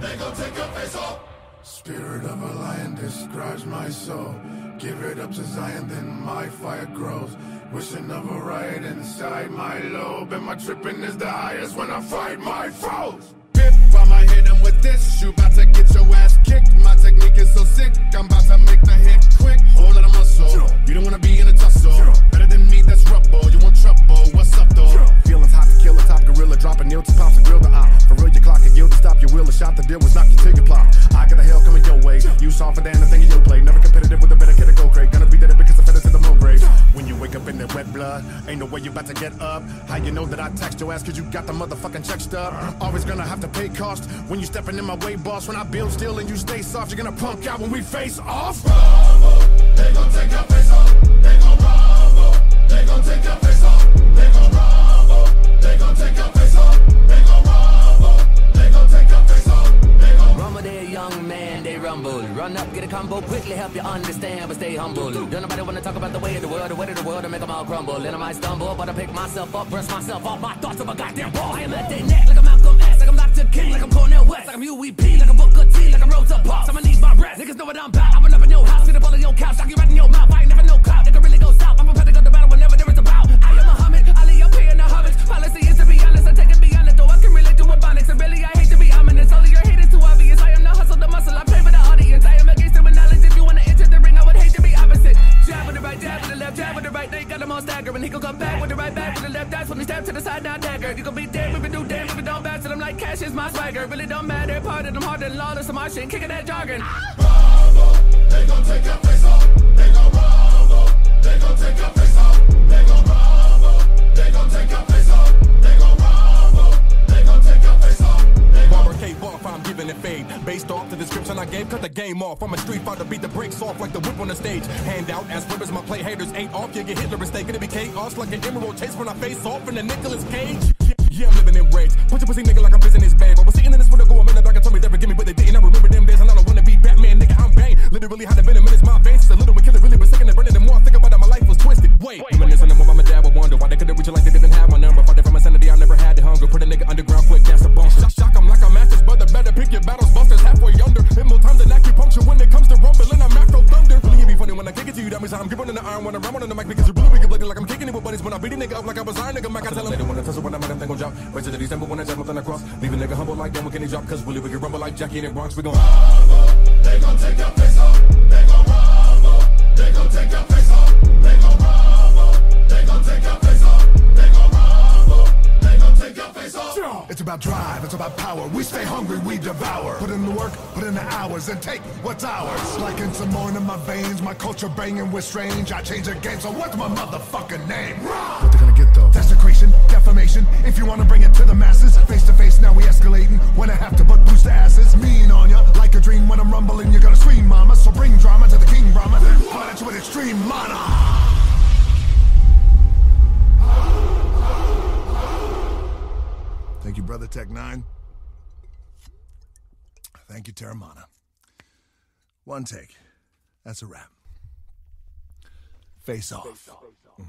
they gon' take your face off. Spirit of a lion describes my soul. Give it up to Zion, then my fire grows. Wishing of a riot inside my lobe. And my tripping is the highest when I fight my foes. If I'ma hit him with this, you bout to get your ass kicked. My technique is so sick, I'm about to make the hit deal was knock you till you plop. I got a hell coming your way. You softer than the thing you play. Never competitive with a better kid to go great. Gonna be dead because I fed it to the mo grave. When you wake up in that wet blood, ain't no way you about to get up. How you know that I text your ass cause you got the motherfucking check stub? Always gonna have to pay cost when you stepping in my way, boss. When I build still and you stay soft, you're gonna punk out when we face off. They gon' take your face off. They gon' rumble. They gon' take your face young man, they rumble. Run up, get a combo, quickly help you understand, but stay humble. Don't nobody wanna talk about the way of the world, the way of the world, to make them all crumble. And I might stumble, but I pick myself up, brush myself off my thoughts of a goddamn ball. I am at their neck like I'm Malcolm X, like I'm Dr. King, like I'm Cornel West, like I'm W.E.B., like I'm Booker T, like I'm Rosa Parks. I'ma need my rest. Niggas know what I'm about. I up in your house, get up all in your couch, knock you right in your mouth. Got them all staggering. He gon' come back with the right, back with the left. That's when he stab to the side, now dagger. You gon' be dead if you do damn if you don't bounce. And I'm like, cash is my swagger. Really don't matter. Part of them harder than lawless. I'm shit, kicking that jargon. rumble. They gon' take your face game off. I'm a street fighter, beat the brakes off like the whip on the stage. Hand out as ribbons, my play haters ain't off. You get Hitler mistake, it'll be chaos like an emerald chase when I face off in the Nicolas Cage. Yeah, I'm living in rage. Put your pussy nigga like I'm pissing his bag. I was sitting in this window going, man, the dog told me they forgive me, but they didn't. I remember them days, and I don't wanna I to you. I'm gripping on the iron when I'm on the mic because you're really wicked looking like I'm kicking it with buddies. When I beat a nigga up like I was iron nigga, Mac, I tell him they don't wanna tussle when I'm at them, gon' drop. Wait till the December when I jump nothing across. Leave a nigga humble like them, when can he drop? Cause we can rumble like Jackie in the Bronx. We gon' They gon' take your face off. They gon' rumble. They gon' take your about drive, it's about power. We stay hungry, we devour. Put in the work, put in the hours, and take what's ours. Like in some more in my veins, my culture banging with strange. I change the game, so what's my motherfucking name? What they gonna get though? Desecration, defamation. If you wanna bring it to the masses, face Thank you, Brother Tech N9ne. Thank you, Terramana. One take. That's a wrap. Face off. Mm.